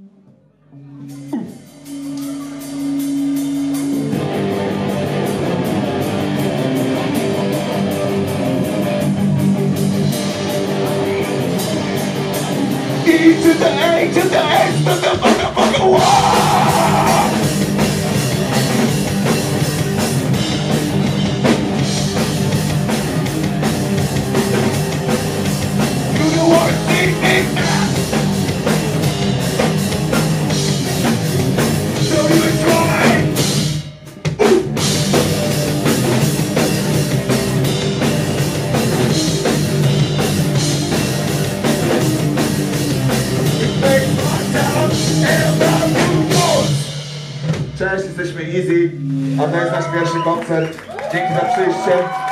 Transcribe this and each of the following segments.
Mm-hmm. Cześć, jesteśmy Easy, a to jest nasz pierwszy koncert. Dzięki za przyjście.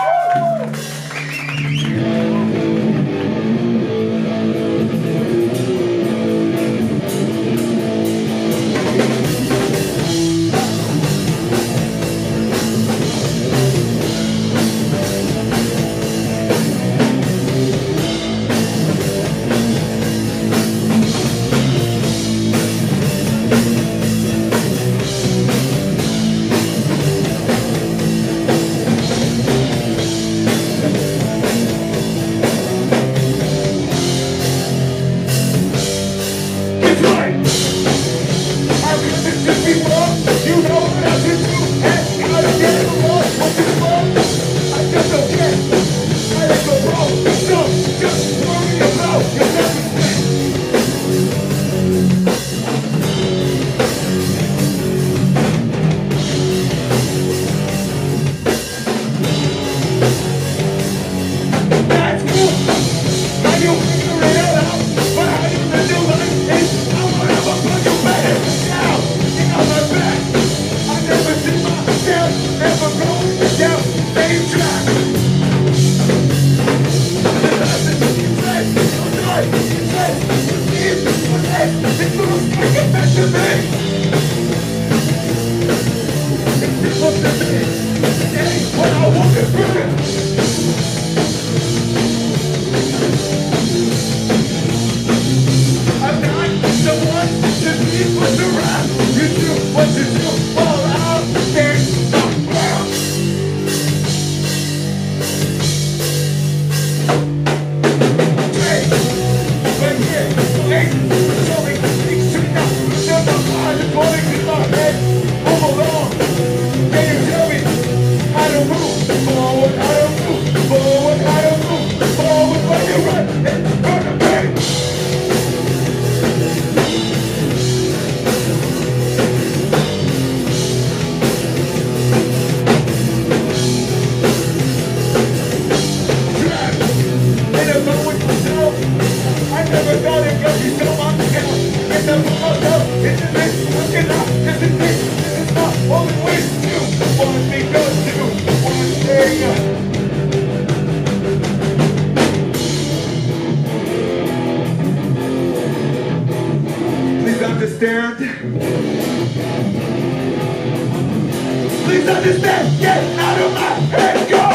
Please understand, get out of my head, go!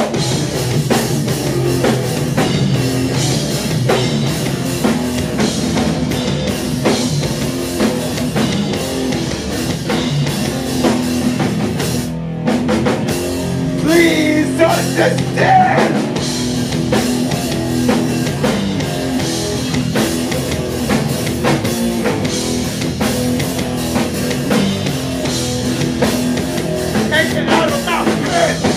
Please understand! Amen.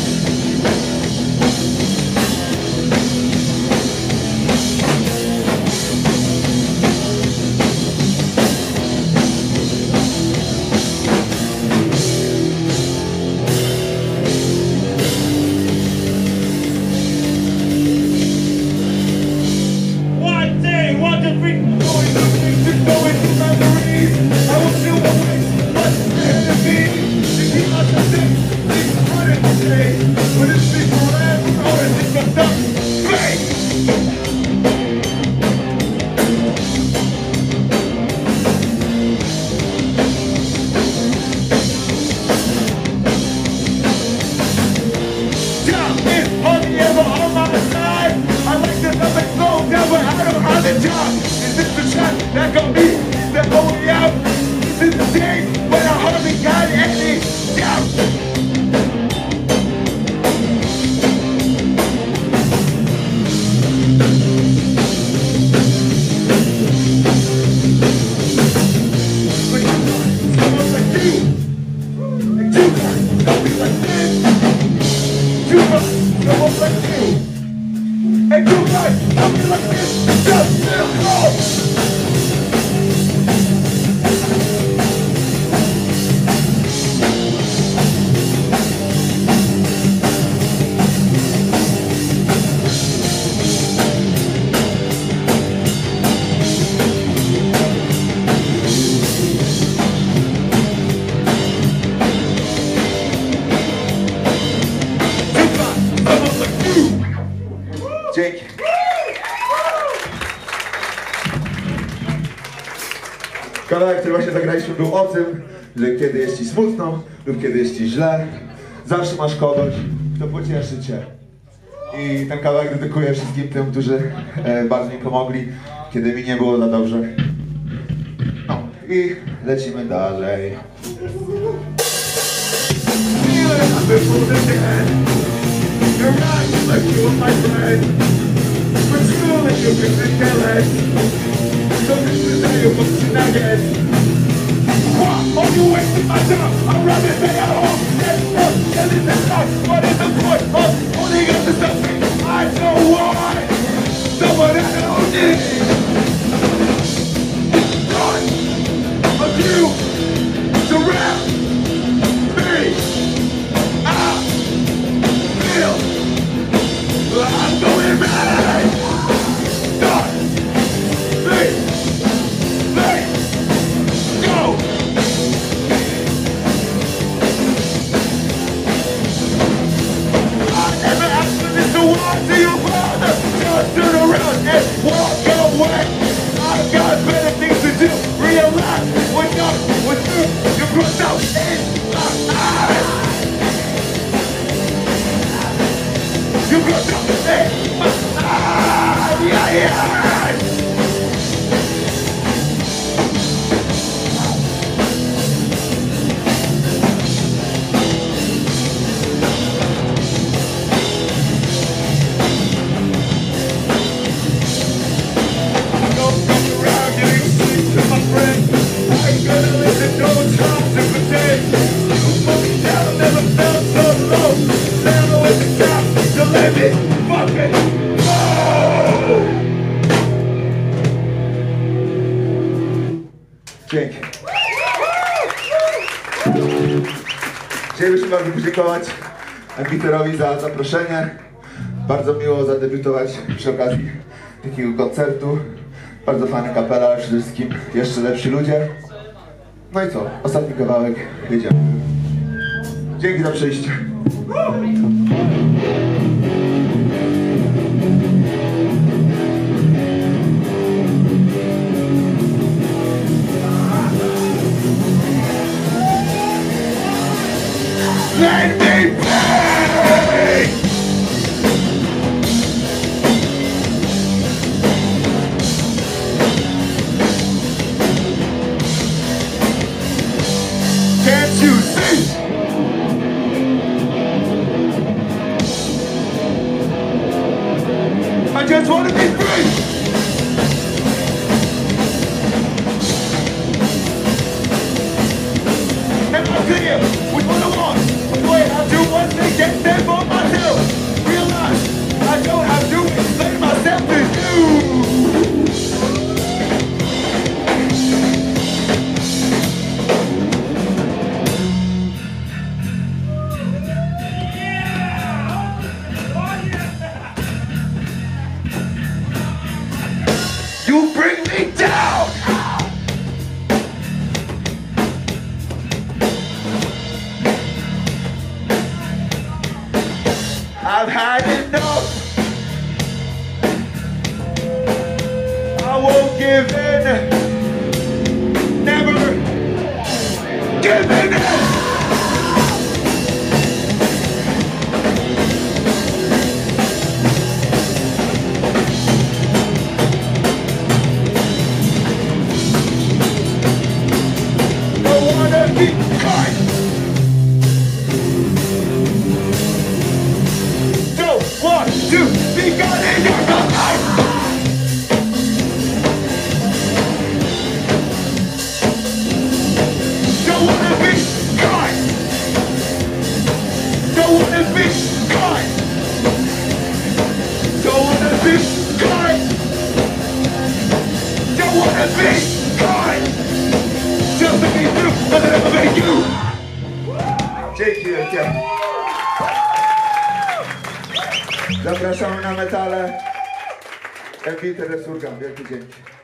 Hey, you guys, come here like this. Właśnie zagraliśmy był o tym, że kiedy jest ci smutno lub kiedy jest ci źle, zawsze masz kogoś, kto pocieszy cię. I ten kawałek dedykuję wszystkim tym, którzy e, bardzo mi pomogli, kiedy mi nie było za dobrze. No i lecimy dalej. Are you wasting my time? I'd rather stay at home work. And in this life, what is the point of holding up to something I know why? Someone I don't Ai, ai, ai. Chcielibyśmy bardzo podziękować Peterowi za zaproszenie. Bardzo miło zadebiutować przy okazji takiego koncertu. Bardzo fajna kapela, ale przede wszystkim jeszcze lepsi ludzie. No i co? Ostatni kawałek. Jedziemy. Dzięki za przyjście. You bring me down! Be kind. Don't wanna be. Just to be you, be you. Zapraszamy na metale. Epiter Resurgam. Wielkie dzięki.